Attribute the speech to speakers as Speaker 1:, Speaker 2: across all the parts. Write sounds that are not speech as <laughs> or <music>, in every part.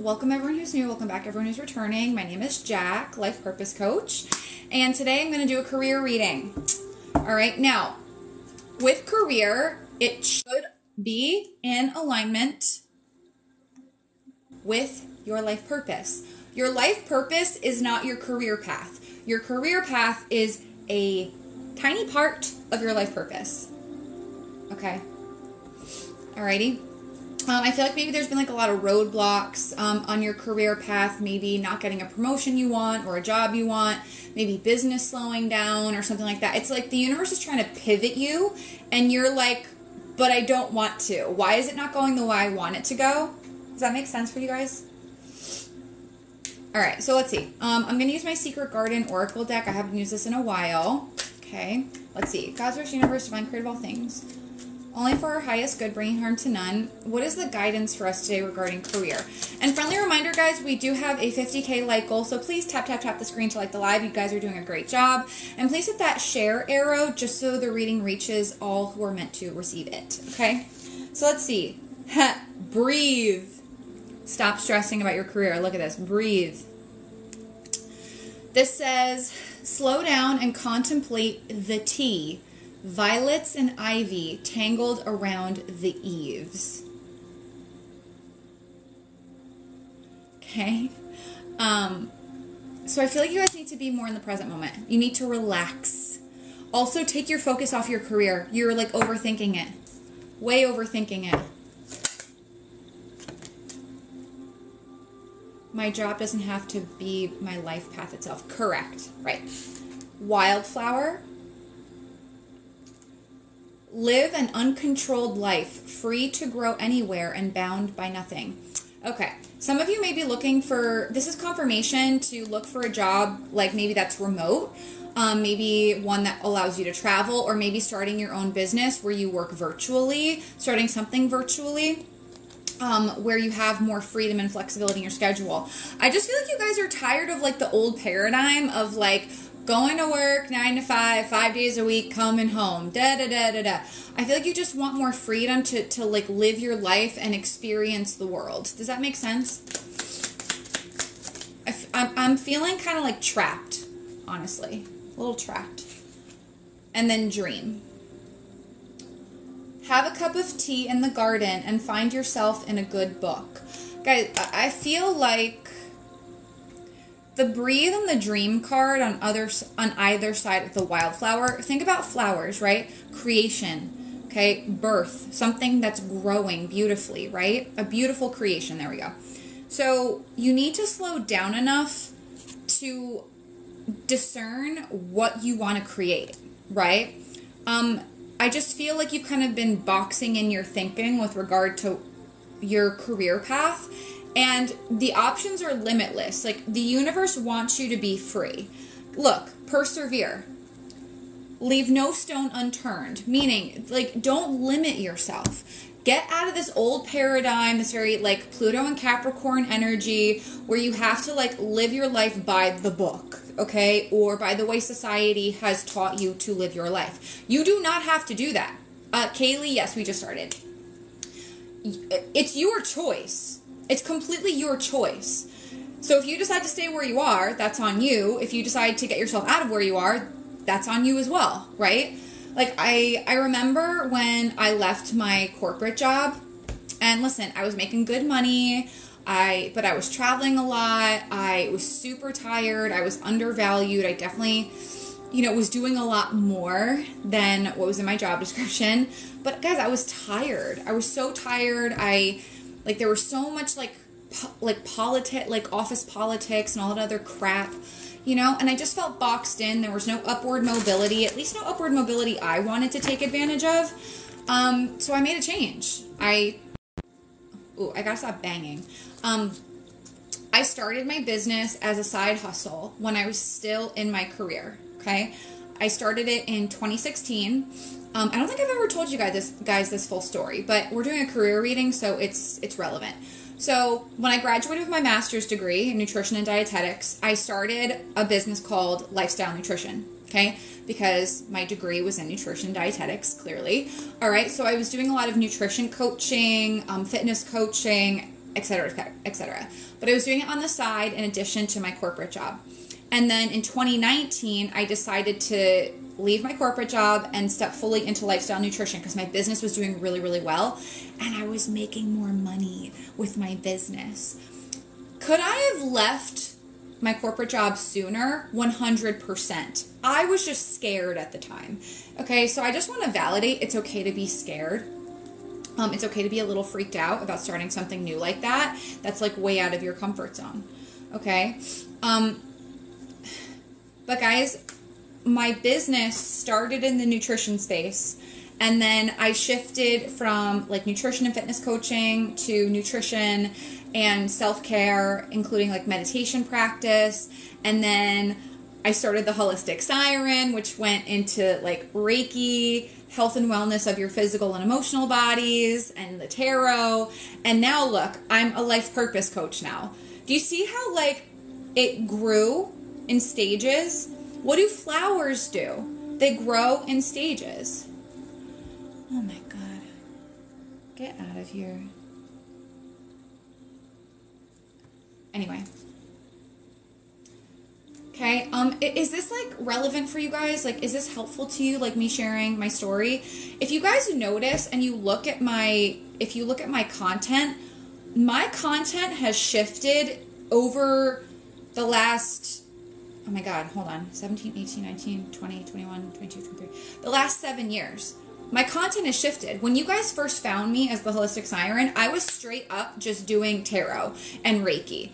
Speaker 1: welcome everyone who's new, welcome back everyone who's returning. My name is Jack, Life Purpose Coach, and today I'm going to do a career reading. All right, now with career, it should be in alignment with your life purpose. Your life purpose is not your career path. Your career path is a tiny part of your life purpose. Okay. Alrighty. Um, I feel like maybe there's been like a lot of roadblocks um, on your career path, maybe not getting a promotion you want or a job you want, maybe business slowing down or something like that. It's like the universe is trying to pivot you, and you're like, but I don't want to. Why is it not going the way I want it to go? Does that make sense for you guys? All right, so let's see. Um, I'm going to use my Secret Garden Oracle deck. I haven't used this in a while. Okay, let's see. God's First Universe, Divine Creative All Things only for our highest good, bringing harm to none. What is the guidance for us today regarding career? And friendly reminder, guys, we do have a 50k like goal, so please tap, tap, tap the screen to like the live. You guys are doing a great job. And please hit that share arrow just so the reading reaches all who are meant to receive it. Okay? So let's see. <laughs> Breathe. Stop stressing about your career. Look at this. Breathe. This says, slow down and contemplate the tea Violets and ivy tangled around the eaves. Okay? Um, so I feel like you guys need to be more in the present moment. You need to relax. Also, take your focus off your career. You're like overthinking it, way overthinking it. My job doesn't have to be my life path itself. Correct. Right. Wildflower Live an uncontrolled life, free to grow anywhere and bound by nothing. Okay, some of you may be looking for this is confirmation to look for a job like maybe that's remote, um, maybe one that allows you to travel, or maybe starting your own business where you work virtually, starting something virtually. Um, where you have more freedom and flexibility in your schedule. I just feel like you guys are tired of like the old paradigm of like, going to work nine to five, five days a week, coming home, da da da da da. I feel like you just want more freedom to, to like live your life and experience the world. Does that make sense? I f- I'm, I'm feeling kind of like trapped, honestly. A little trapped. And then dream. Have a cup of tea in the garden and find yourself in a good book. Guys, I feel like the breathe and the dream card on other on either side of the wildflower. Think about flowers, right? Creation, okay? Birth, something that's growing beautifully, right? A beautiful creation. There we go. So, you need to slow down enough to discern what you want to create, right? Um I just feel like you've kind of been boxing in your thinking with regard to your career path and the options are limitless. Like the universe wants you to be free. Look, persevere. Leave no stone unturned, meaning like don't limit yourself. Get out of this old paradigm, this very like Pluto and Capricorn energy where you have to like live your life by the book, okay? Or by the way society has taught you to live your life. You do not have to do that. Uh, Kaylee, yes, we just started. It's your choice it's completely your choice. So if you decide to stay where you are, that's on you. If you decide to get yourself out of where you are, that's on you as well, right? Like I I remember when I left my corporate job and listen, I was making good money. I but I was traveling a lot. I was super tired. I was undervalued. I definitely you know, was doing a lot more than what was in my job description. But guys, I was tired. I was so tired. I like there was so much like po- like politic like office politics and all that other crap you know? And i just felt boxed in. There was no upward mobility at least no upward mobility i wanted to take advantage of. Um, so i made a change. I oh i gotta stop banging. Um, i started my business as a side hustle when i was still in my career okay? I started it in 2016 um, I don't think I've ever told you guys this guys this full story, but we're doing a career reading, so it's it's relevant. So when I graduated with my master's degree in nutrition and dietetics, I started a business called Lifestyle Nutrition. Okay, because my degree was in nutrition dietetics, clearly. All right, so I was doing a lot of nutrition coaching, um, fitness coaching, etc., etc. But I was doing it on the side in addition to my corporate job. And then in 2019, I decided to leave my corporate job and step fully into lifestyle nutrition because my business was doing really, really well. And I was making more money with my business. Could I have left my corporate job sooner? 100%. I was just scared at the time. Okay, so I just want to validate it's okay to be scared. Um, it's okay to be a little freaked out about starting something new like that. That's like way out of your comfort zone. Okay. Um, but guys, my business started in the nutrition space and then I shifted from like nutrition and fitness coaching to nutrition and self care, including like meditation practice. And then I started the Wholistic Siren, which went into like Reiki, health and wellness of your physical and emotional bodies, and the tarot. And now, look, I'm a life purpose coach now. Do you see how like it grew in stages? What do flowers do? They grow in stages. Oh my god. Get out of here. Anyway. Okay, um, is this like relevant for you guys? Like, is this helpful to you, like me sharing my story? If you guys notice and you look at my, if you look at my content, my content has shifted over the last oh my god, hold on, 17, 18, 19, 20, 21, 22, 23, the last seven years. My content has shifted. When you guys first found me as the Wholistic Siren, I was straight up just doing tarot and Reiki.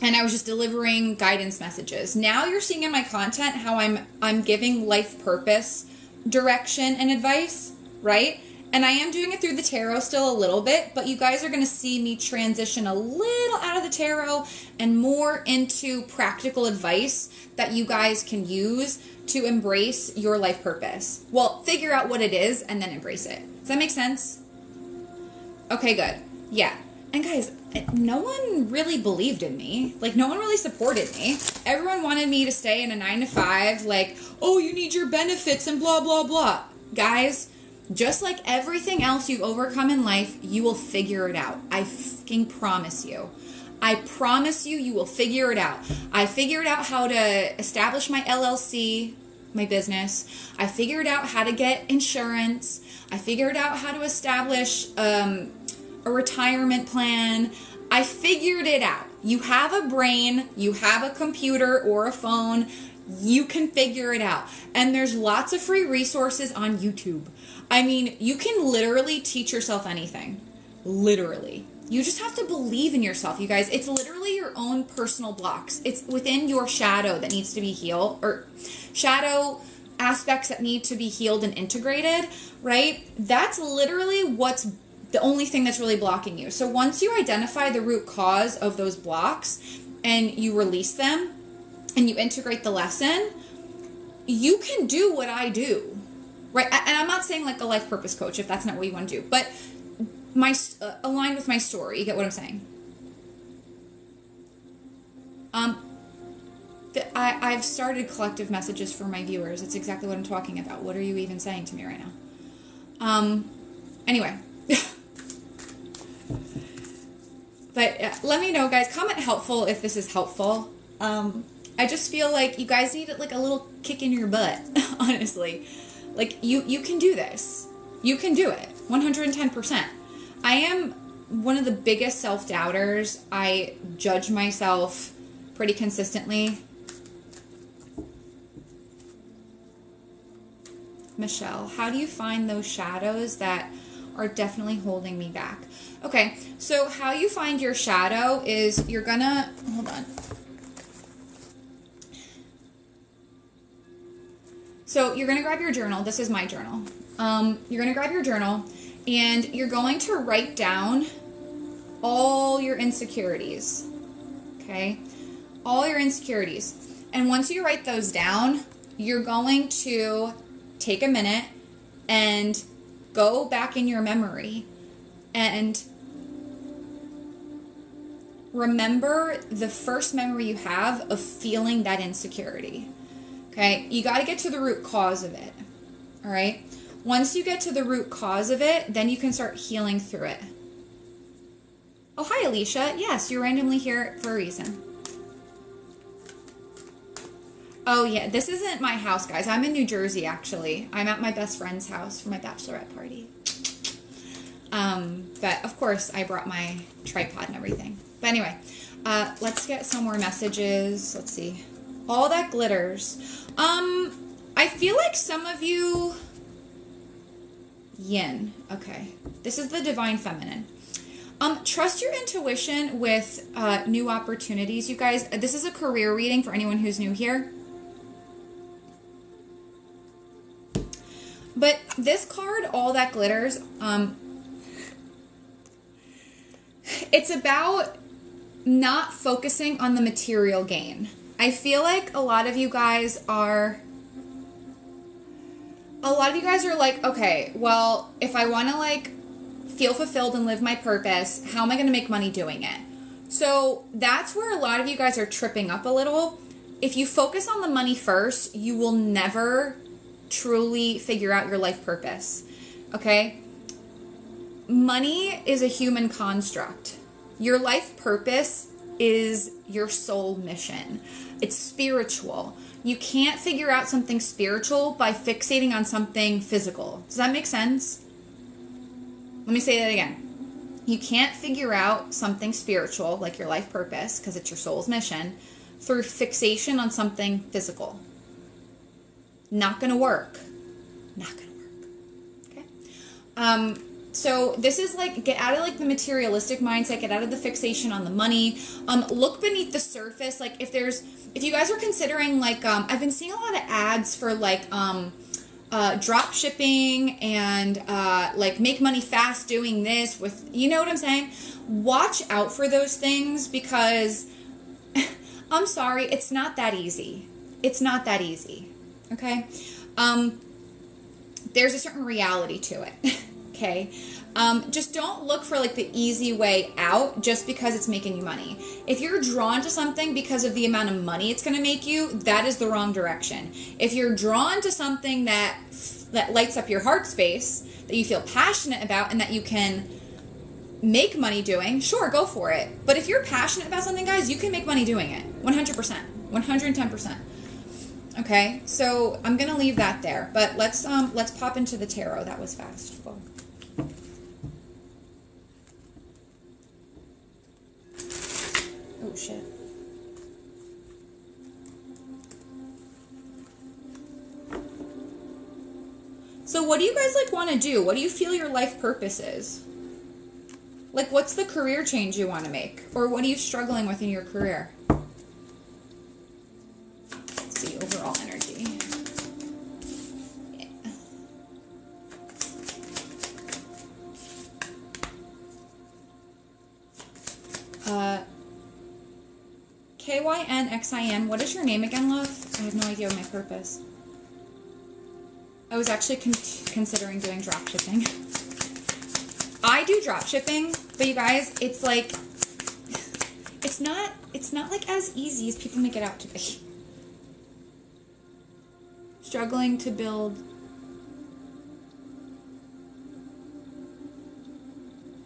Speaker 1: And I was just delivering guidance messages. Now you're seeing in my content how I'm I'm giving life purpose, direction and advice, right? And I am doing it through the tarot still a little bit, but you guys are going to see me transition a little out of the tarot and more into practical advice that you guys can use to embrace your life purpose. Well, figure out what it is and then embrace it. Does that make sense? Okay, good. Yeah. And guys, eh, no one really believed in me. Like, no one really supported me. Everyone wanted me to stay in a nine to five, like, oh, you need your benefits and blah, blah, blah. Guys, just like everything else you've overcome in life, you will figure it out. I fucking promise you. I promise you, you will figure it out. I figured out how to establish my LLC, my business. I figured out how to get insurance. I figured out how to establish um, a retirement plan. I figured it out. You have a brain, you have a computer or a phone, you can figure it out. And there's lots of free resources on YouTube. I mean, you can literally teach yourself anything. Literally. You just have to believe in yourself, you guys. It's literally your own personal blocks. It's within your shadow that needs to be healed, or shadow aspects that need to be healed and integrated, right? That's literally what's the only thing that's really blocking you. So once you identify the root cause of those blocks and you release them and you integrate the lesson, you can do what I do right? And I'm not saying like a life purpose coach if that's not what you want to do, but my uh, aligned with my story. You get what I'm saying? Um, the, I I've started collective messages for my viewers. It's exactly what I'm talking about. What are you even saying to me right now? Um, anyway. <laughs> but uh, let me know, guys. Comment helpful if this is helpful. Um, I just feel like you guys need it like a little kick in your butt, <laughs> honestly. Like you you can do this. You can do it. 110%. I am one of the biggest self-doubters. I judge myself pretty consistently. Michelle, how do you find those shadows that are definitely holding me back? Okay, so how you find your shadow is you're gonna, hold on. So you're going to grab your journal. This is my journal. Um, you're going to grab your journal and you're going to write down all your insecurities. Okay? All your insecurities. And once you write those down, you're going to take a minute and go back in your memory and remember the first memory you have of feeling that insecurity. Okay, you got to get to the root cause of it. All right, once you get to the root cause of it, then you can start healing through it. Oh, hi, Alicia. Yes, you're randomly here for a reason. Oh, yeah, this isn't my house, guys. I'm in New Jersey, actually. I'm at my best friend's house for my bachelorette party. Um, but of course, I brought my tripod and everything. But anyway, uh, let's get some more messages. Let's see. All that glitters. Um, I feel like some of you. Yin. Okay. This is the divine feminine. Um, trust your intuition with uh, new opportunities, you guys. This is a career reading for anyone who's new here. But this card, All That Glitters, um, it's about not focusing on the material gain. I feel like a lot of you guys are a lot of you guys are like, okay, well, if I want to like feel fulfilled and live my purpose, how am I going to make money doing it? So that's where a lot of you guys are tripping up a little. If you focus on the money first, you will never truly figure out your life purpose. Okay? Money is a human construct. Your life purpose is your soul mission. It's spiritual. You can't figure out something spiritual by fixating on something physical. Does that make sense? Let me say that again. You can't figure out something spiritual, like your life purpose, because it's your soul's mission, through fixation on something physical. Not going to work. Not going to work. Okay? Um, so this is like get out of like the materialistic mindset, get out of the fixation on the money. Um, look beneath the surface. Like if there's if you guys are considering like um, I've been seeing a lot of ads for like um, uh, drop shipping and uh, like make money fast doing this with you know what I'm saying. Watch out for those things because <laughs> I'm sorry, it's not that easy. It's not that easy. Okay. Um, there's a certain reality to it. <laughs> okay. Um, just don't look for like the easy way out just because it's making you money. If you're drawn to something because of the amount of money it's going to make you, that is the wrong direction. If you're drawn to something that that lights up your heart space, that you feel passionate about and that you can make money doing, sure, go for it. But if you're passionate about something, guys, you can make money doing it. 100%. 110%. Okay, so I'm gonna leave that there, but let's um let's pop into the tarot. That was fast. So what do you guys like want to do? What do you feel your life purpose is? Like what's the career change you want to make? Or what are you struggling with in your career? Let's see overall energy. Yeah. Uh K-Y-N-X-I-N. What is your name again, love? I have no idea my purpose. I was actually con considering doing drop shipping. I do drop shipping, but you guys, it's like it's not it's not like as easy as people make it out to be. Struggling to build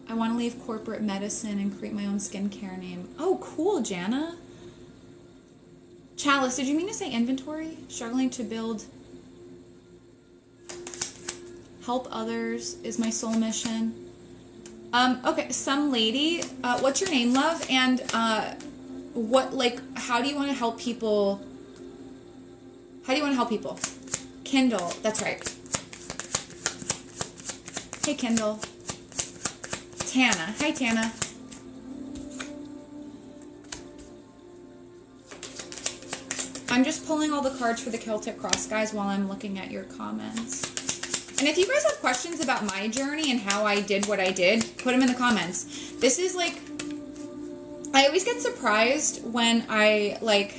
Speaker 1: I want to leave corporate medicine and create my own skincare name. Oh, cool, Jana. Chalice, did you mean to say inventory? Struggling to build help others is my soul mission. Um, okay, some lady, uh, what's your name, love? And uh, what, like, how do you want to help people? How do you want to help people? Kindle, that's right. Hey, Kindle. Tana. Hi, Tana. I'm just pulling all the cards for the Celtic Cross, guys, while I'm looking at your comments. And if you guys have questions about my journey and how I did what I did, put them in the comments. This is like, I always get surprised when I like,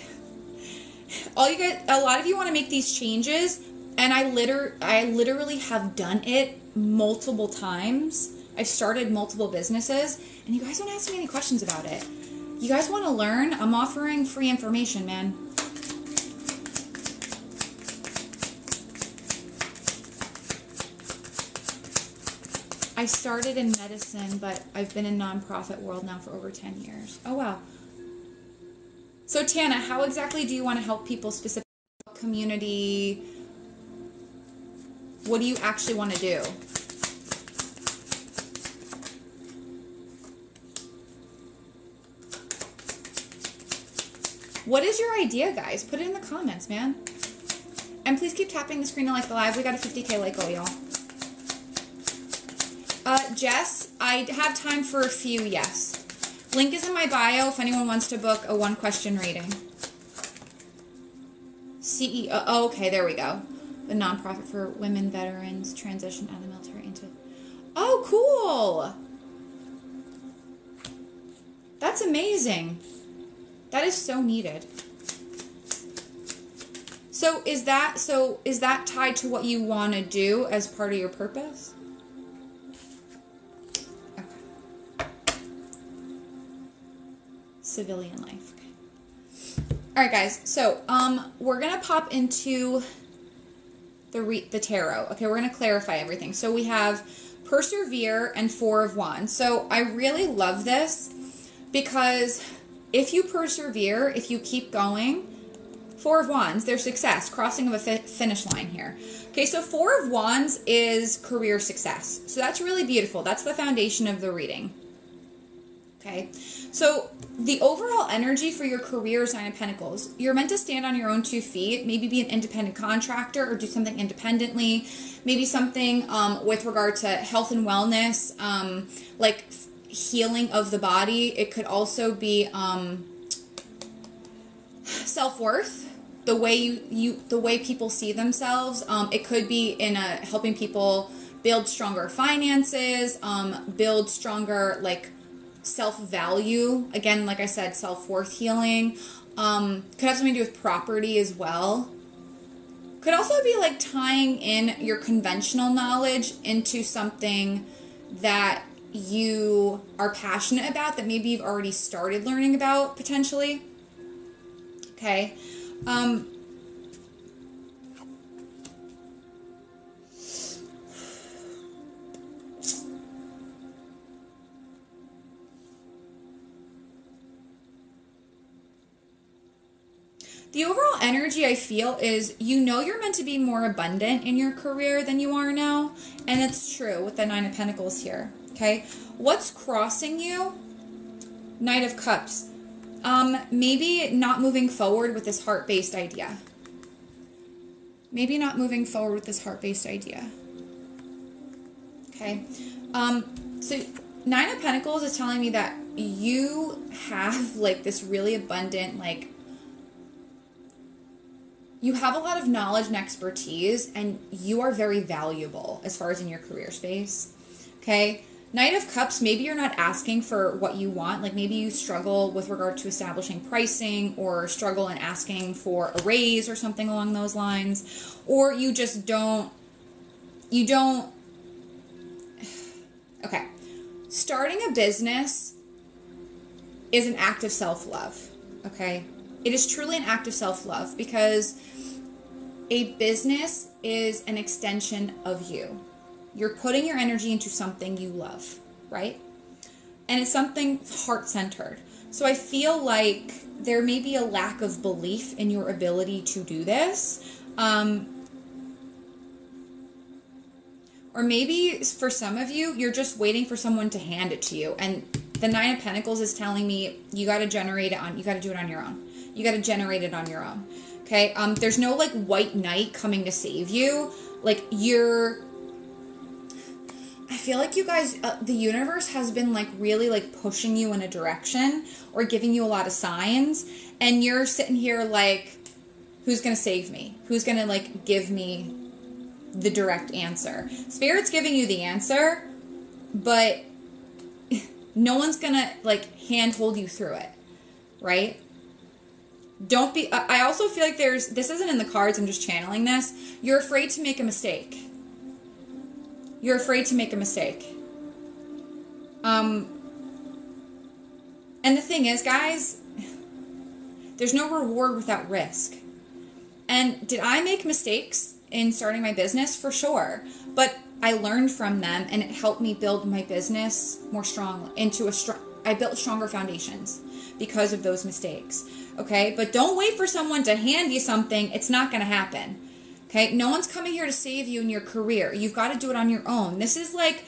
Speaker 1: all you guys, a lot of you want to make these changes, and I liter, I literally have done it multiple times. I've started multiple businesses, and you guys don't ask me any questions about it. You guys want to learn? I'm offering free information, man. I started in medicine, but I've been in nonprofit world now for over 10 years. Oh, wow. So, Tana, how exactly do you want to help people specific community? What do you actually want to do? What is your idea, guys? Put it in the comments, man. And please keep tapping the screen to like the live. We got a 50k like goal, y'all. Uh, Jess, I have time for a few, yes. Link is in my bio if anyone wants to book a one question reading. CEO, oh, okay, there we go. The nonprofit for women veterans transition out of the military into. Oh, cool! That's amazing. That is so needed. So is that so is that tied to what you want to do as part of your purpose? Civilian life. All right, guys. So um, we're gonna pop into the re- the tarot. Okay, we're gonna clarify everything. So we have persevere and four of wands. So I really love this because if you persevere, if you keep going, Four of Wands, there's success, crossing of a fi- finish line here. Okay, so Four of Wands is career success. So that's really beautiful. That's the foundation of the reading. Okay, so the overall energy for your career is Nine of Pentacles. You're meant to stand on your own two feet, maybe be an independent contractor or do something independently, maybe something um, with regard to health and wellness, um, like healing of the body. It could also be um, self worth, the way you, you the way people see themselves. Um, it could be in a helping people build stronger finances, um, build stronger like self value. Again, like I said, self worth healing. Um, could have something to do with property as well. Could also be like tying in your conventional knowledge into something that you are passionate about that maybe you've already started learning about potentially. Okay. Um, the overall energy I feel is you know you're meant to be more abundant in your career than you are now. And it's true with the Nine of Pentacles here. Okay. What's crossing you? Knight of Cups. Um, maybe not moving forward with this heart based idea. Maybe not moving forward with this heart based idea. Okay. Um, so Nine of Pentacles is telling me that you have like this really abundant, like, you have a lot of knowledge and expertise, and you are very valuable as far as in your career space. Okay. Knight of Cups, maybe you're not asking for what you want. Like maybe you struggle with regard to establishing pricing or struggle in asking for a raise or something along those lines. Or you just don't, you don't, <sighs> okay. Starting a business is an act of self love, okay? It is truly an act of self love because a business is an extension of you. You're putting your energy into something you love, right? And it's something heart centered. So I feel like there may be a lack of belief in your ability to do this. Um, or maybe for some of you, you're just waiting for someone to hand it to you. And the Nine of Pentacles is telling me you got to generate it on, you got to do it on your own. You got to generate it on your own. Okay. Um, there's no like white knight coming to save you. Like you're I feel like you guys, uh, the universe has been like really like pushing you in a direction or giving you a lot of signs, and you're sitting here like, who's gonna save me? Who's gonna like give me the direct answer? Spirit's giving you the answer, but <laughs> no one's gonna like handhold you through it, right? Don't be. I also feel like there's. This isn't in the cards. I'm just channeling this. You're afraid to make a mistake you're afraid to make a mistake. Um, and the thing is, guys, there's no reward without risk. And did I make mistakes in starting my business? For sure. But I learned from them and it helped me build my business more strongly into a strong I built stronger foundations because of those mistakes. Okay? But don't wait for someone to hand you something. It's not going to happen. Okay? No one's coming here to save you in your career. You've got to do it on your own. This is like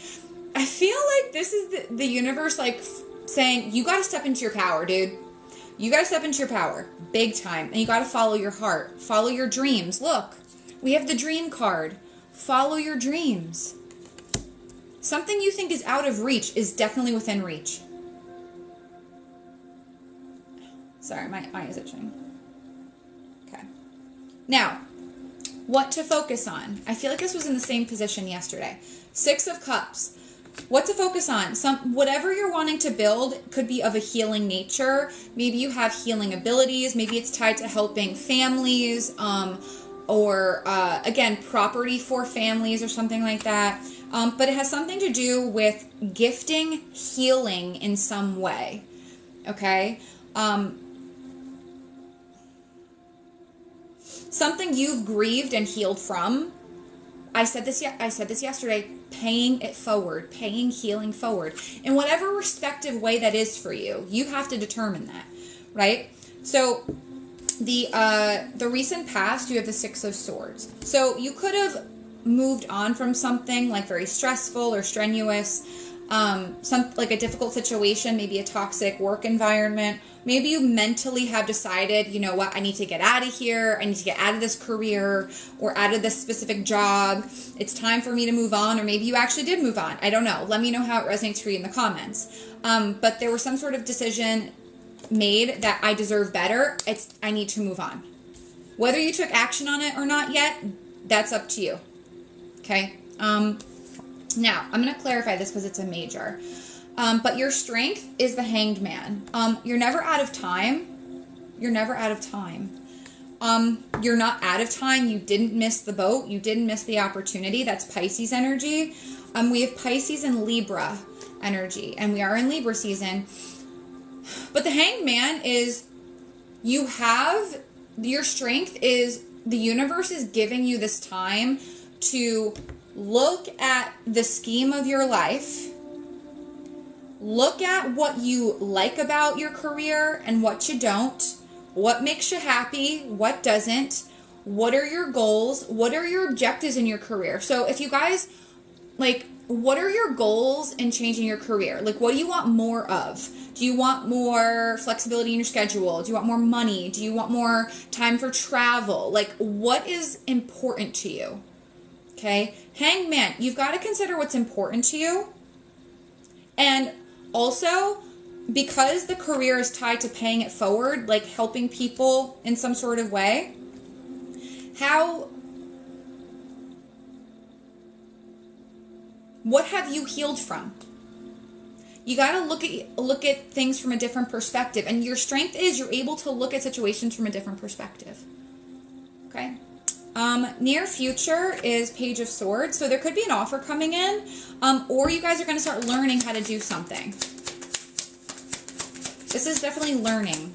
Speaker 1: I feel like this is the, the universe like saying you got to step into your power, dude. You got to step into your power big time and you got to follow your heart. Follow your dreams. Look, we have the dream card. Follow your dreams. Something you think is out of reach is definitely within reach. Sorry, my eye is itching. Okay. Now, what to focus on? I feel like this was in the same position yesterday. Six of Cups. What to focus on? Some whatever you're wanting to build could be of a healing nature. Maybe you have healing abilities. Maybe it's tied to helping families, um, or uh, again, property for families or something like that. Um, but it has something to do with gifting healing in some way. Okay. Um, something you've grieved and healed from. I said this. I said this yesterday. Paying it forward, paying healing forward, in whatever respective way that is for you. You have to determine that, right? So, the uh, the recent past, you have the Six of Swords. So you could have moved on from something like very stressful or strenuous, um, some like a difficult situation, maybe a toxic work environment, Maybe you mentally have decided, you know what, I need to get out of here. I need to get out of this career or out of this specific job. It's time for me to move on. Or maybe you actually did move on. I don't know. Let me know how it resonates for you in the comments. Um, but there was some sort of decision made that I deserve better. It's I need to move on. Whether you took action on it or not yet, that's up to you. Okay. Um, now I'm going to clarify this because it's a major. Um, but your strength is the hanged man. Um, you're never out of time. You're never out of time. Um, you're not out of time. You didn't miss the boat. You didn't miss the opportunity. That's Pisces energy. Um, we have Pisces and Libra energy, and we are in Libra season. But the hanged man is you have your strength is the universe is giving you this time to look at the scheme of your life look at what you like about your career and what you don't. What makes you happy? What doesn't? What are your goals? What are your objectives in your career? So, if you guys like, what are your goals in changing your career? Like, what do you want more of? Do you want more flexibility in your schedule? Do you want more money? Do you want more time for travel? Like, what is important to you? Okay, hangman, you've got to consider what's important to you. And also, because the career is tied to paying it forward, like helping people in some sort of way, how what have you healed from? You got to look at look at things from a different perspective and your strength is you're able to look at situations from a different perspective. Okay? Um, near future is Page of Swords. So there could be an offer coming in, um, or you guys are going to start learning how to do something. This is definitely learning.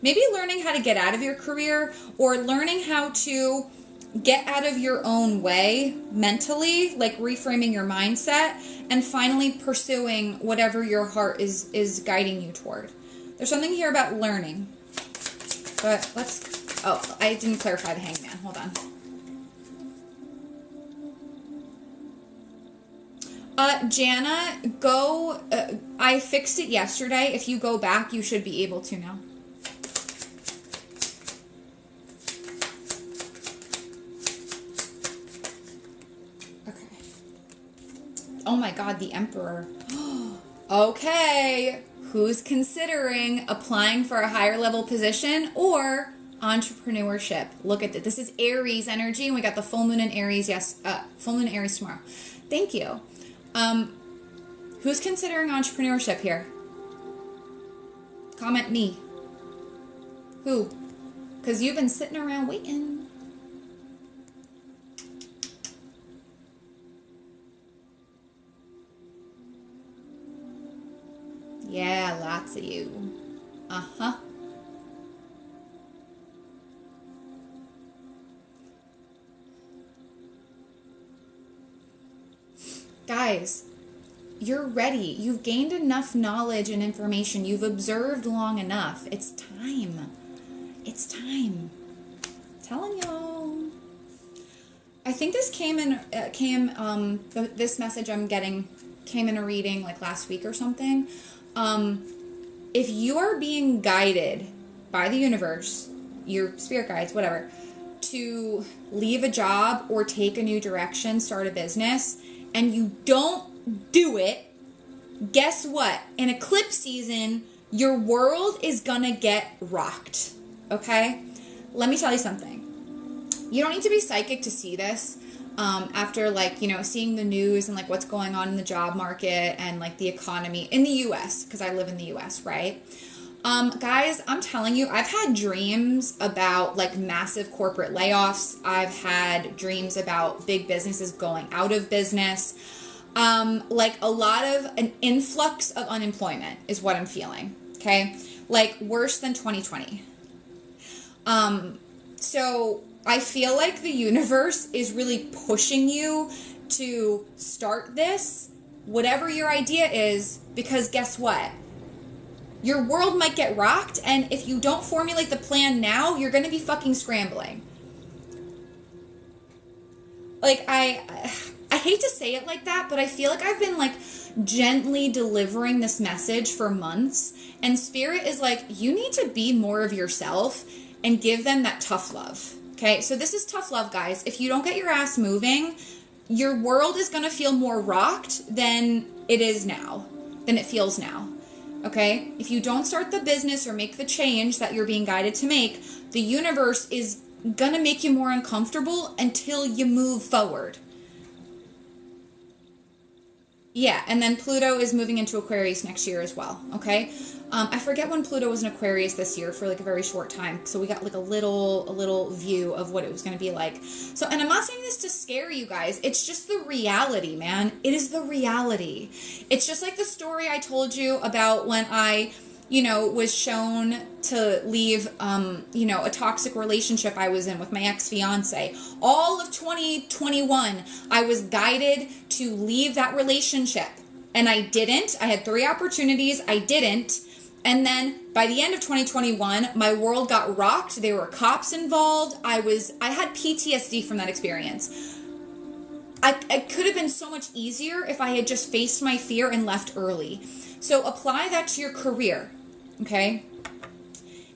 Speaker 1: Maybe learning how to get out of your career or learning how to get out of your own way mentally, like reframing your mindset and finally pursuing whatever your heart is is guiding you toward. There's something here about learning. But let's Oh, I didn't clarify the hangman. Hold on. Uh, Jana, go. Uh, I fixed it yesterday. If you go back, you should be able to now. Okay. Oh my god, the Emperor. <gasps> okay. Who's considering applying for a higher level position or entrepreneurship. Look at this. This is Aries energy, and we got the full moon in Aries. Yes, uh, full moon Aries tomorrow. Thank you. Um, who's considering entrepreneurship here? Comment me. Who? Because you've been sitting around waiting. Yeah, lots of you. Uh huh. Guys, you're ready. You've gained enough knowledge and information. You've observed long enough. It's time. It's time. I'm telling y'all. I think this came in uh, came um th- this message I'm getting came in a reading like last week or something. Um if you are being guided by the universe, your spirit guides, whatever, to leave a job or take a new direction, start a business, and you don't do it, guess what? In eclipse season, your world is gonna get rocked. Okay? Let me tell you something. You don't need to be psychic to see this. Um, after like you know seeing the news and like what's going on in the job market and like the economy in the U.S. because I live in the U.S. right. Um, guys, I'm telling you, I've had dreams about like massive corporate layoffs. I've had dreams about big businesses going out of business. Um, like a lot of an influx of unemployment is what I'm feeling. Okay. Like worse than 2020. Um, so I feel like the universe is really pushing you to start this, whatever your idea is, because guess what? Your world might get rocked, and if you don't formulate the plan now, you're gonna be fucking scrambling. Like, I. I hate to say it like that, but I feel like I've been like gently delivering this message for months, and Spirit is like, you need to be more of yourself and give them that tough love. Okay, so this is tough love, guys. If you don't get your ass moving, your world is gonna feel more rocked than it is now, than it feels now. Okay, if you don't start the business or make the change that you're being guided to make, the universe is gonna make you more uncomfortable until you move forward. Yeah, and then Pluto is moving into Aquarius next year as well. Okay, um, I forget when Pluto was in Aquarius this year for like a very short time, so we got like a little a little view of what it was going to be like. So, and I'm not saying this to scare you guys. It's just the reality, man. It is the reality. It's just like the story I told you about when I you know, was shown to leave, um, you know, a toxic relationship I was in with my ex fiance. All of 2021, I was guided to leave that relationship. And I didn't. I had three opportunities. I didn't. And then by the end of 2021, my world got rocked. There were cops involved. I was, I had PTSD from that experience. I, it could have been so much easier if I had just faced my fear and left early. So apply that to your career. Okay?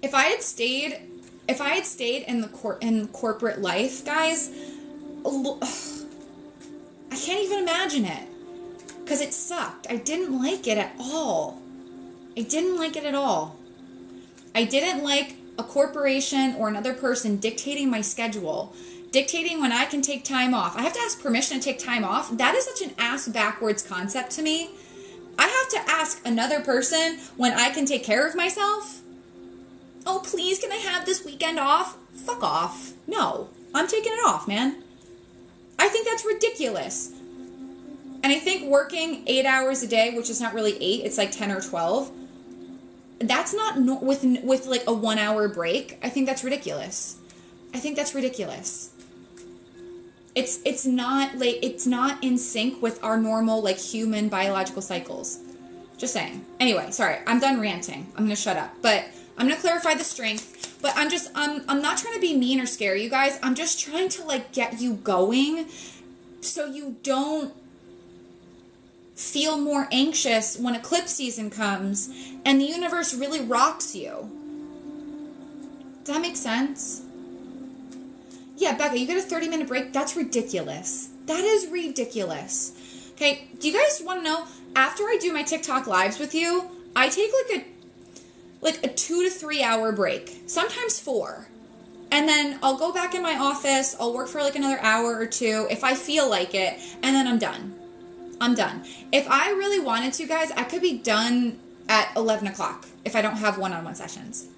Speaker 1: If I had stayed if I had stayed in the cor- in corporate life, guys, I can't even imagine it. Cuz it sucked. I didn't like it at all. I didn't like it at all. I didn't like a corporation or another person dictating my schedule, dictating when I can take time off. I have to ask permission to take time off. That is such an ass backwards concept to me I have to ask another person when I can take care of myself. Oh, please, can I have this weekend off? Fuck off. No, I'm taking it off, man. I think that's ridiculous. And I think working eight hours a day, which is not really eight, it's like 10 or 12, that's not no, with, with like a one hour break. I think that's ridiculous. I think that's ridiculous it's it's not like it's not in sync with our normal like human biological cycles just saying anyway sorry i'm done ranting i'm gonna shut up but i'm gonna clarify the strength but i'm just i'm i'm not trying to be mean or scare you guys i'm just trying to like get you going so you don't feel more anxious when eclipse season comes and the universe really rocks you does that make sense yeah, Becca, you get a 30 minute break? That's ridiculous. That is ridiculous. Okay, do you guys want to know? After I do my TikTok lives with you, I take like a like a two to three hour break, sometimes four. And then I'll go back in my office, I'll work for like another hour or two if I feel like it, and then I'm done. I'm done. If I really wanted to, guys, I could be done at 11 o'clock if I don't have one on one sessions.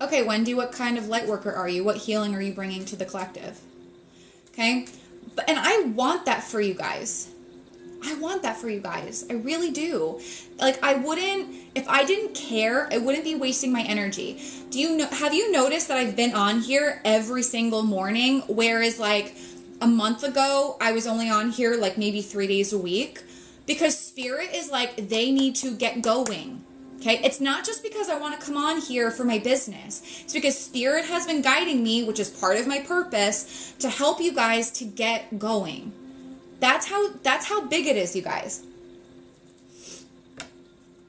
Speaker 1: Okay, Wendy, what kind of light worker are you? What healing are you bringing to the collective? Okay? And I want that for you guys. I want that for you guys. I really do. Like I wouldn't if I didn't care, I wouldn't be wasting my energy. Do you know have you noticed that I've been on here every single morning whereas like a month ago I was only on here like maybe 3 days a week because spirit is like they need to get going. Okay, it's not just because I want to come on here for my business. It's because Spirit has been guiding me, which is part of my purpose, to help you guys to get going. That's how that's how big it is, you guys.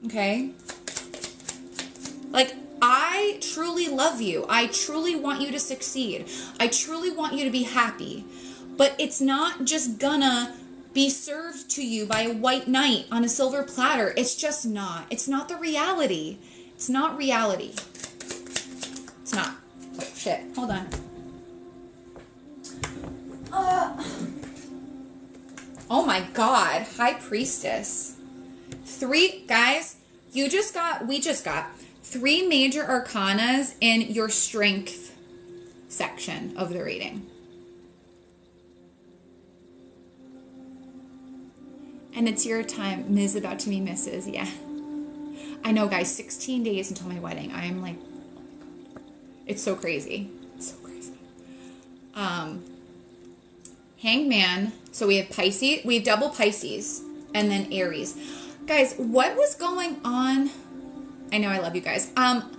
Speaker 1: Okay? Like I truly love you. I truly want you to succeed. I truly want you to be happy. But it's not just gonna be served to you by a white knight on a silver platter. It's just not. It's not the reality. It's not reality. It's not. Shit. Hold on. Uh, oh my god. High Priestess. Three, guys, you just got, we just got three major arcanas in your strength section of the reading. And it's your time. Ms. about to be Mrs. Yeah. I know, guys. 16 days until my wedding. I am like, it's so crazy. It's so crazy. Um, Hangman. So we have Pisces. We have double Pisces and then Aries. Guys, what was going on? I know I love you guys. Um,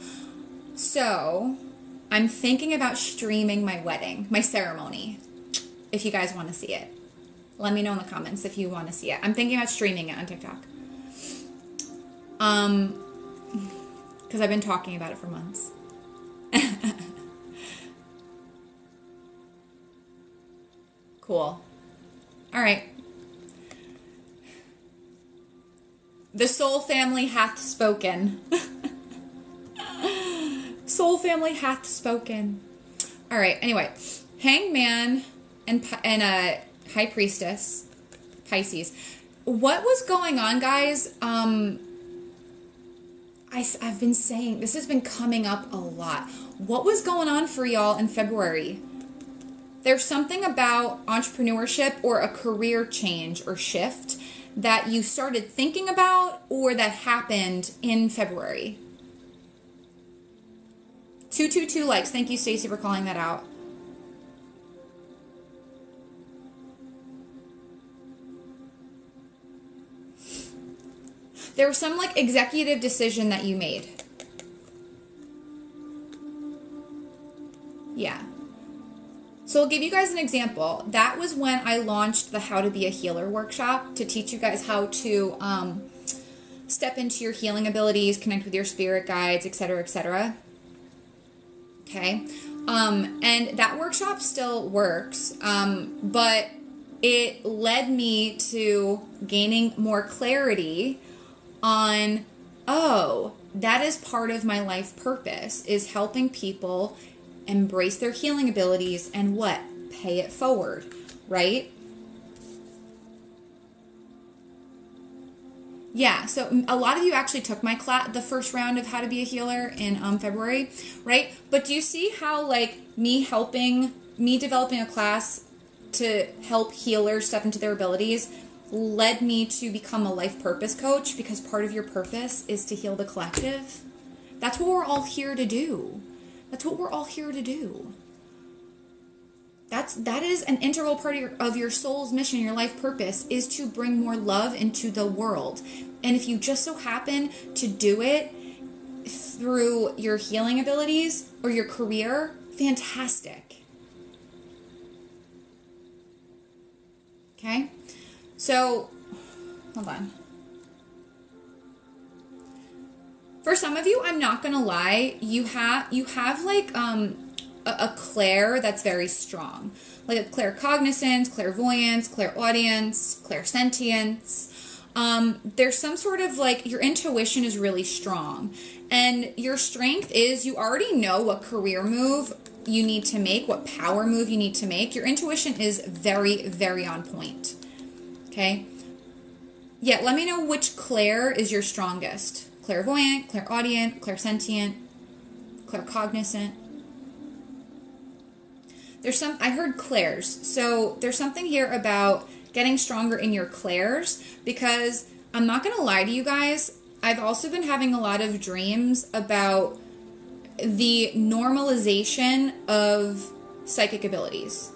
Speaker 1: so I'm thinking about streaming my wedding, my ceremony, if you guys want to see it. Let me know in the comments if you want to see it. I'm thinking about streaming it on TikTok. Um, because I've been talking about it for months. <laughs> cool. All right. The soul family hath spoken. <laughs> soul family hath spoken. All right. Anyway, Hangman and and uh High Priestess, Pisces. What was going on, guys? Um, I, I've been saying this has been coming up a lot. What was going on for y'all in February? There's something about entrepreneurship or a career change or shift that you started thinking about or that happened in February. 222 likes. Thank you, Stacy, for calling that out. There was some like executive decision that you made. Yeah. So I'll give you guys an example. That was when I launched the How to Be a Healer workshop to teach you guys how to um, step into your healing abilities, connect with your spirit guides, etc., etc. Okay. Um, and that workshop still works, um, but it led me to gaining more clarity on, oh, that is part of my life purpose is helping people embrace their healing abilities and what? Pay it forward, right? Yeah, so a lot of you actually took my class, the first round of how to be a healer in um, February, right? But do you see how like me helping, me developing a class to help healers step into their abilities led me to become a life purpose coach because part of your purpose is to heal the collective. That's what we're all here to do. That's what we're all here to do. That's that is an integral part of your, of your soul's mission, your life purpose is to bring more love into the world. And if you just so happen to do it through your healing abilities or your career, fantastic. Okay? So, hold on. For some of you, I'm not gonna lie, you have you have like um a, a that's very strong, like a clair claircognizance, clairvoyance, clairaudience, clairsentience. Um, there's some sort of like your intuition is really strong, and your strength is you already know what career move you need to make, what power move you need to make. Your intuition is very, very on point. Okay? Yeah, let me know which clair is your strongest. Clairvoyant, clairaudient, clairsentient, claircognizant. There's some I heard clairs. So there's something here about getting stronger in your clairs because I'm not going to lie to you guys. I've also been having a lot of dreams about the normalization of psychic abilities.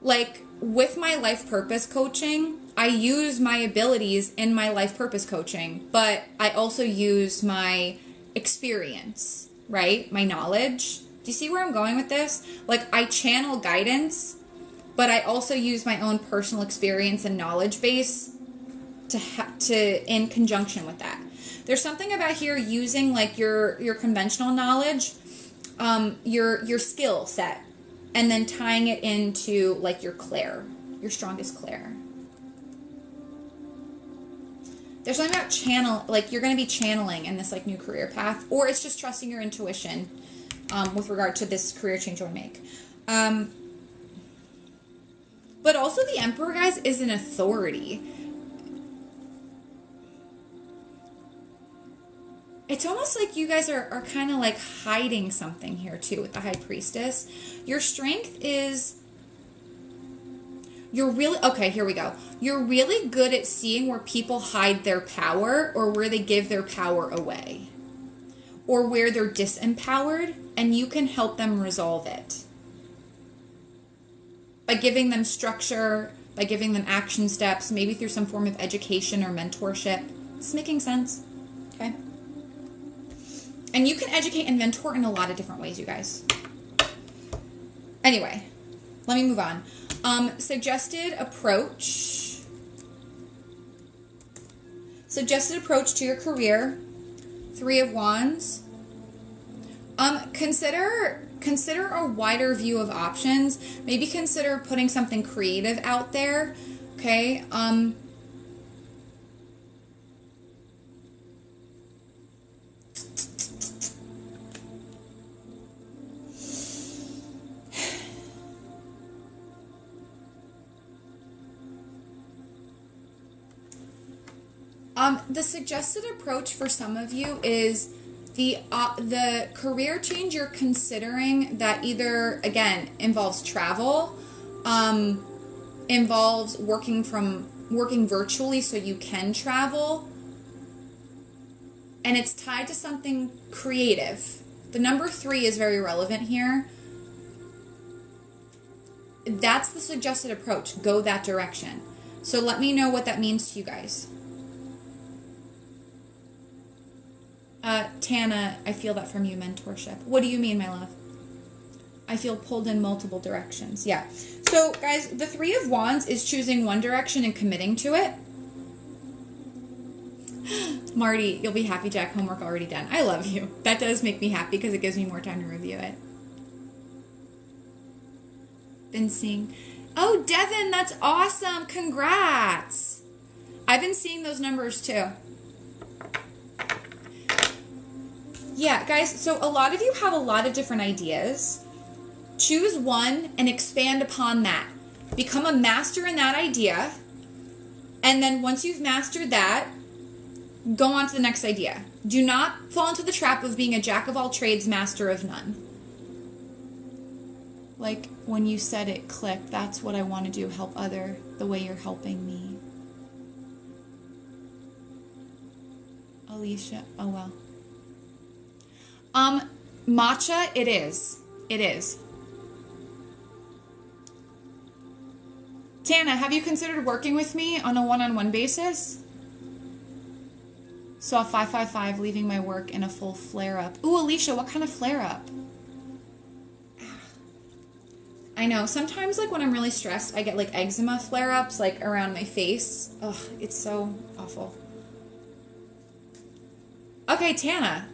Speaker 1: Like with my life purpose coaching, I use my abilities in my life purpose coaching, but I also use my experience, right? My knowledge. Do you see where I'm going with this? Like I channel guidance, but I also use my own personal experience and knowledge base to ha- to in conjunction with that. There's something about here using like your your conventional knowledge, um, your your skill set, and then tying it into like your clair, your strongest clair. There's something about channel, like you're going to be channeling in this like new career path, or it's just trusting your intuition um, with regard to this career change you want to make. Um, but also, the Emperor, guys, is an authority. It's almost like you guys are, are kind of like hiding something here, too, with the High Priestess. Your strength is. You're really. Okay, here we go. You're really good at seeing where people hide their power or where they give their power away or where they're disempowered, and you can help them resolve it by giving them structure, by giving them action steps, maybe through some form of education or mentorship. It's making sense? Okay. And you can educate and mentor in a lot of different ways, you guys. Anyway, let me move on. Um, suggested approach. Suggested approach to your career. Three of Wands. Um, consider consider a wider view of options. Maybe consider putting something creative out there. Okay. Um, Um, the suggested approach for some of you is the uh, the career change you're considering that either again involves travel um, involves working from working virtually so you can travel and it's tied to something creative. The number three is very relevant here. That's the suggested approach. Go that direction. So let me know what that means to you guys Tana, I feel that from you, mentorship. What do you mean, my love? I feel pulled in multiple directions. Yeah. So, guys, the Three of Wands is choosing one direction and committing to it. <gasps> Marty, you'll be happy, Jack. Homework already done. I love you. That does make me happy because it gives me more time to review it. Been seeing. Oh, Devin, that's awesome. Congrats. I've been seeing those numbers too. Yeah, guys, so a lot of you have a lot of different ideas. Choose one and expand upon that. Become a master in that idea. And then once you've mastered that, go on to the next idea. Do not fall into the trap of being a jack of all trades, master of none. Like when you said it clicked, that's what I want to do help other the way you're helping me. Alicia, oh well. Um, matcha, it is. It is. Tana, have you considered working with me on a one on one basis? Saw 555 leaving my work in a full flare up. Ooh, Alicia, what kind of flare up? I know. Sometimes, like, when I'm really stressed, I get, like, eczema flare ups, like, around my face. Ugh, it's so awful. Okay, Tana.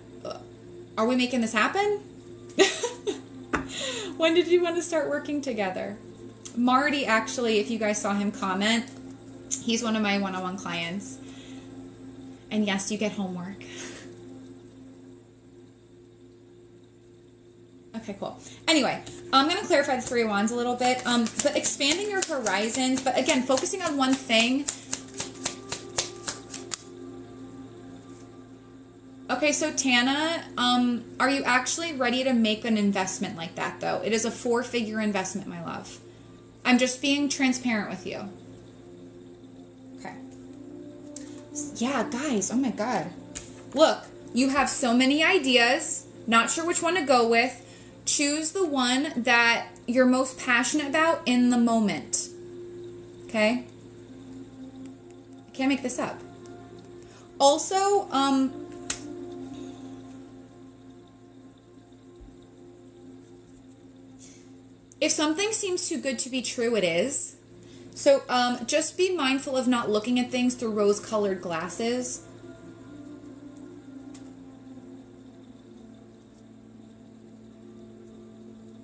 Speaker 1: Are we making this happen? <laughs> when did you want to start working together? Marty, actually, if you guys saw him comment, he's one of my one on one clients. And yes, you get homework. Okay, cool. Anyway, I'm going to clarify the three wands a little bit. Um, but expanding your horizons, but again, focusing on one thing Okay, so Tana, um, are you actually ready to make an investment like that though? It is a four figure investment, my love. I'm just being transparent with you. Okay. Yeah, guys, oh my god. Look, you have so many ideas, not sure which one to go with. Choose the one that you're most passionate about in the moment. Okay? I can't make this up. Also, um, if something seems too good to be true, it is. So um, just be mindful of not looking at things through rose colored glasses.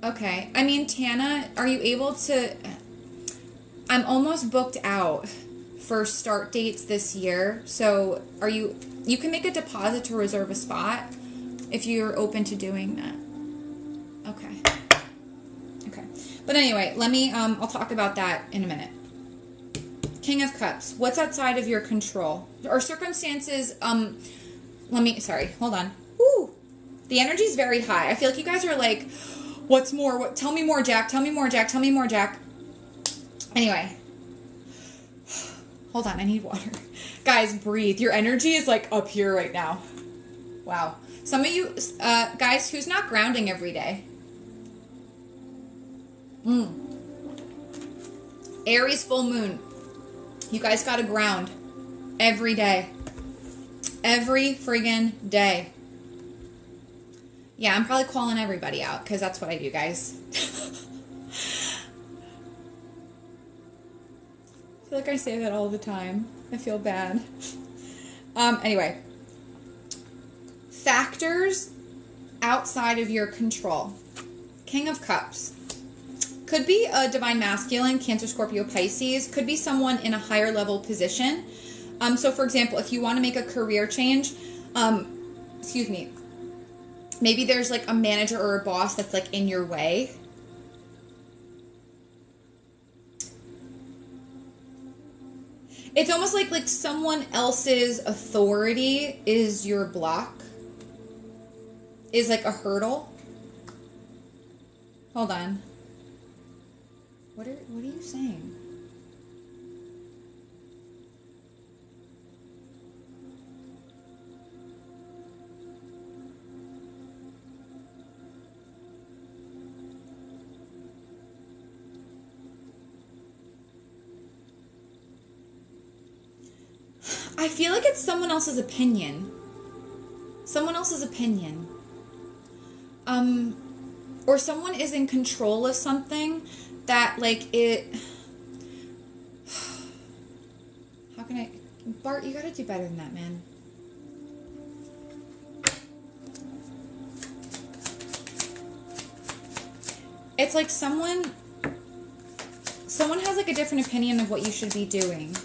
Speaker 1: Okay. I mean, Tana, are you able to. I'm almost booked out for start dates this year. So are you. You can make a deposit to reserve a spot if you're open to doing that. Okay. But anyway, let me. Um, I'll talk about that in a minute. King of Cups. What's outside of your control? Or circumstances. Um, let me. Sorry. Hold on. Woo. The energy is very high. I feel like you guys are like What's more? What? Tell me more, Jack. Tell me more, Jack. Tell me more, Jack. Anyway. Hold on, I need water. <laughs> Guys, breathe. Your energy is like up here right now. Wow. Some of you, uh, guys, who's not grounding every day? Mm. Aries full moon. You guys gotta ground every day. Every friggin' day. Yeah, I'm probably calling everybody out because that's what I do, guys. <laughs> I feel like I say that all the time. I feel bad. Um, anyway, factors outside of your control. King of Cups. Could be a divine masculine, Cancer, Scorpio, Pisces. Could be someone in a higher level position. Um, so, for example, if you want to make a career change, um, excuse me, maybe there's like a manager or a boss that's like in your way. It's almost like like someone else's authority is your block. Is like a hurdle. Hold on. What are what are you saying? I feel like it's someone else's opinion. Someone else's opinion. Um, or someone is in control of something that, like, it. <sighs> How can I. Bart, you gotta do better than that, man. It's like someone. Someone has, like, a different opinion of what you should be doing.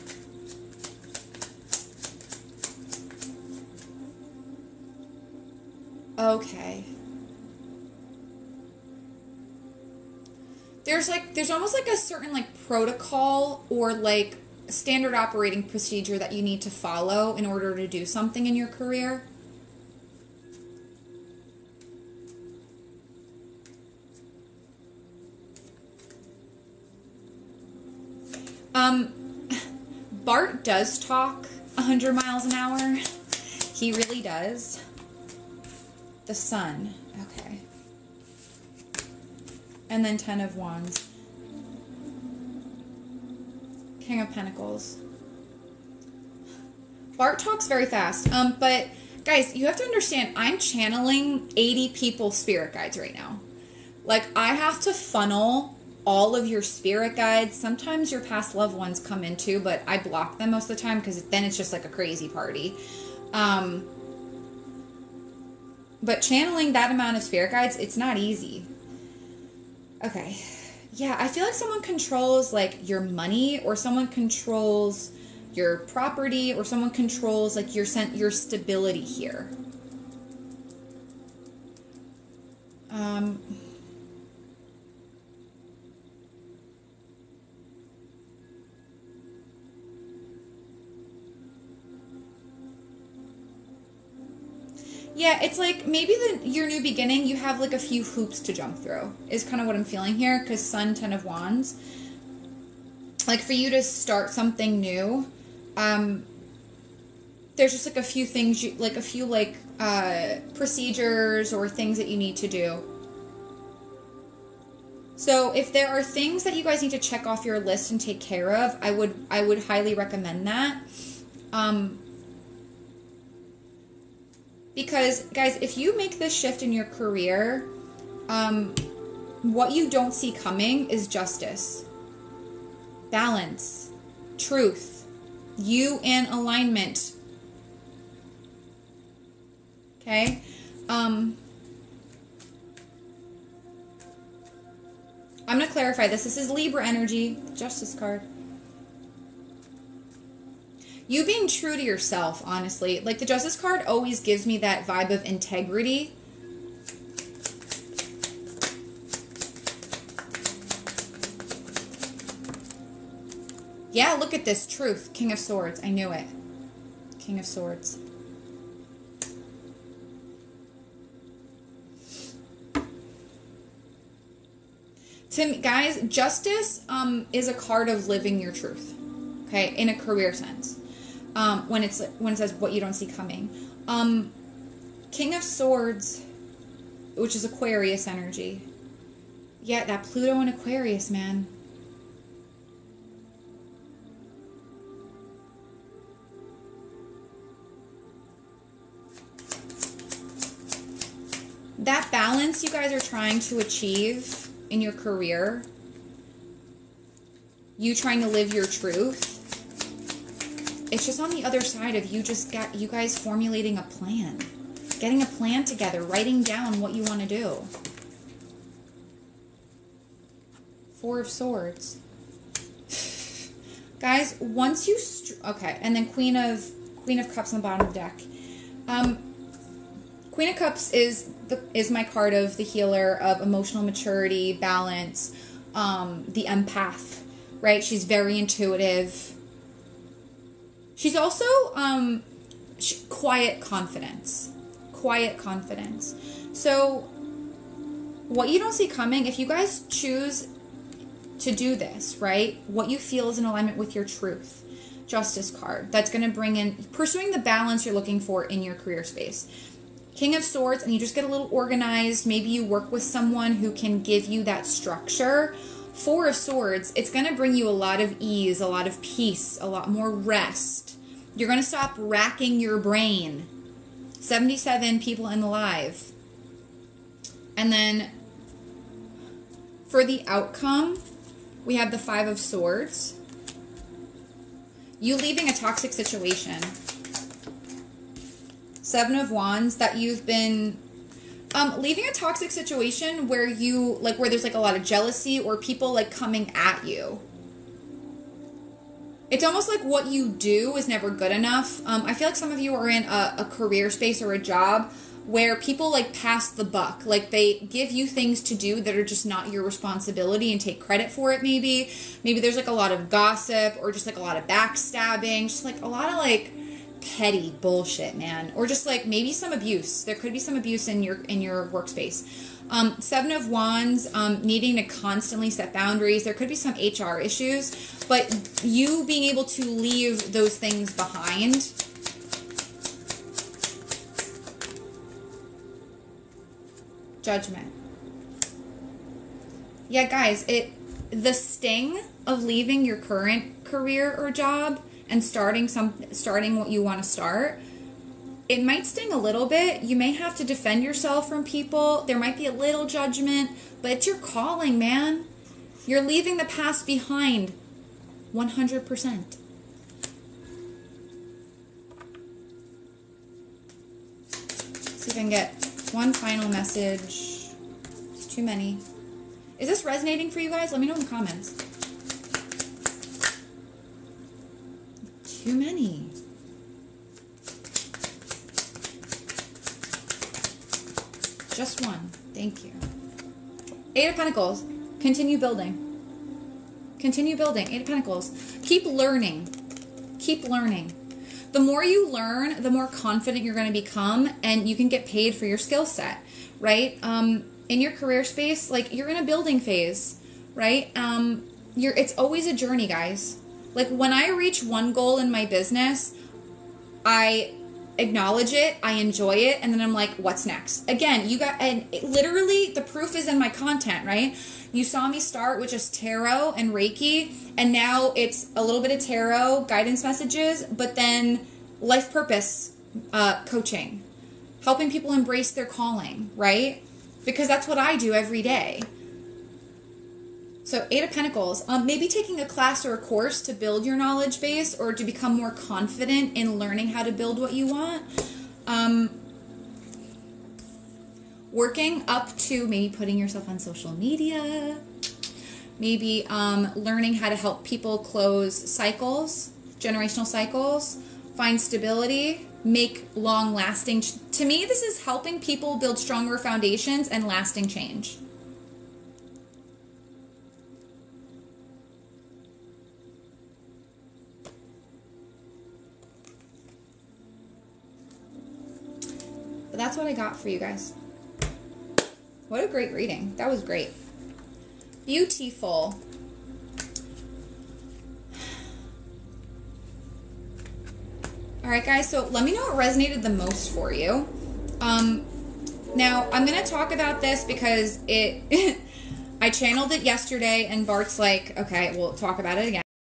Speaker 1: Okay. There's like there's almost like a certain like protocol or like standard operating procedure that you need to follow in order to do something in your career. Um <laughs> Bart does talk 100 miles an hour. He really does. The sun. Okay. And then Ten of Wands. King of Pentacles. Bart talks very fast. Um, but guys, you have to understand, I'm channeling 80 people spirit guides right now. Like, I have to funnel all of your spirit guides. Sometimes your past loved ones come in too, but I block them most of the time because then it's just like a crazy party. Um, but channeling that amount of spirit guides, it's not easy. Okay. Yeah, I feel like someone controls like your money or someone controls your property or someone controls like your sent your stability here. Um Yeah, it's like maybe the your new beginning, you have like a few hoops to jump through. Is kind of what I'm feeling here because Sun, Ten of Wands. like for you to start something new, um, there's just like a few things you like a few like uh, procedures or things that you need to do. So if there are things that you guys need to check off your list and take care of, I would I would highly recommend that. Um, because guys, if you make this shift in your career, um, what you don't see coming is justice, balance, truth, you in alignment. Okay? Um, I'm going to clarify this. This is Libra energy, Justice card. You being true to yourself, honestly. Like the Justice card always gives me that vibe of integrity. Yeah, look at this. Truth. King of Swords. I knew it. King of Swords. to guys, justice um, is a card of living your truth. Okay, in a career sense, um, when it's when it says what you don't see coming. Um, King of Swords, which is Aquarius energy. Yeah, that Pluto and Aquarius, man. That balance you guys are trying to achieve in your career, you trying to live your truth, it's just on the other side of you just got you guys formulating a plan, getting a plan together, writing down what you want to do. Four of Swords. <sighs> Guys, once you okay, and then Queen of Queen of Cups on the bottom of the deck. Um, Queen of Cups is the, is my card of the healer of emotional maturity, balance, um, the empath, right? She's very intuitive. She's also um, quiet confidence, quiet confidence. So, what you don't see coming, if you guys choose to do this, right? What you feel is in alignment with your truth. Justice card. That's going to bring in pursuing the balance you're looking for in your career space. King of Swords, and you just get a little organized. Maybe you work with someone who can give you that structure. Four of Swords, it's going to bring you a lot of ease, a lot of peace, a lot more rest. You're going to stop racking your brain. 77 people in the live. And then for the outcome, we have the Five of Swords. You leaving a toxic situation. Seven of Wands, that you've been um, leaving a toxic situation where you like where there's like a lot of jealousy or people like coming at you. It's almost like what you do is never good enough. Um, I feel like some of you are in a, a career space or a job where people like pass the buck. Like they give you things to do that are just not your responsibility and take credit for it, maybe. Maybe there's like a lot of gossip or just like a lot of backstabbing, just like a lot of like petty bullshit, man, or just like maybe some abuse. There could be some abuse in your in your workspace. Um, Seven of Wands, um, needing to constantly set boundaries. There could be some HR issues, but you being able to leave those things behind. Judgment. Yeah, guys, it the sting of leaving your current career or job and starting some starting what you want to start it might sting a little bit you may have to defend yourself from people there might be a little judgment but it's your calling man you're leaving the past behind 100% see if I can get one final message. It's too many. Is this resonating for you guys? Let me know in the comments. Too many. Just one. Thank you. Eight of Pentacles. Continue building. Continue building. Eight of Pentacles. Keep learning. Keep learning. The more you learn, the more confident you're going to become, and you can get paid for your skill set, right? Um, in your career space, like you're in a building phase, right? Um, you're it's always a journey, guys. Like when I reach one goal in my business, I acknowledge it, I enjoy it, and then I'm like, what's next? Again, you got, and it, literally the proof is in my content, right? You saw me start with just tarot and Reiki, and now it's a little bit of tarot, guidance messages, but then life purpose uh, coaching, helping people embrace their calling, right? Because that's what I do every day. So, Eight of Pentacles, um, maybe taking a class or a course to build your knowledge base or to become more confident in learning how to build what you want. Um, working up to maybe putting yourself on social media, maybe um, learning how to help people close cycles, generational cycles, find stability, make long lasting. To me, this is helping people build stronger foundations and lasting change. But that's what I got for you guys. What a great reading. That was great. Beautiful. All right, guys, so let me know what resonated the most for you. Um, now, I'm going to talk about this because it, <laughs> I channeled it yesterday, and Bart's like, okay, we'll talk about it again.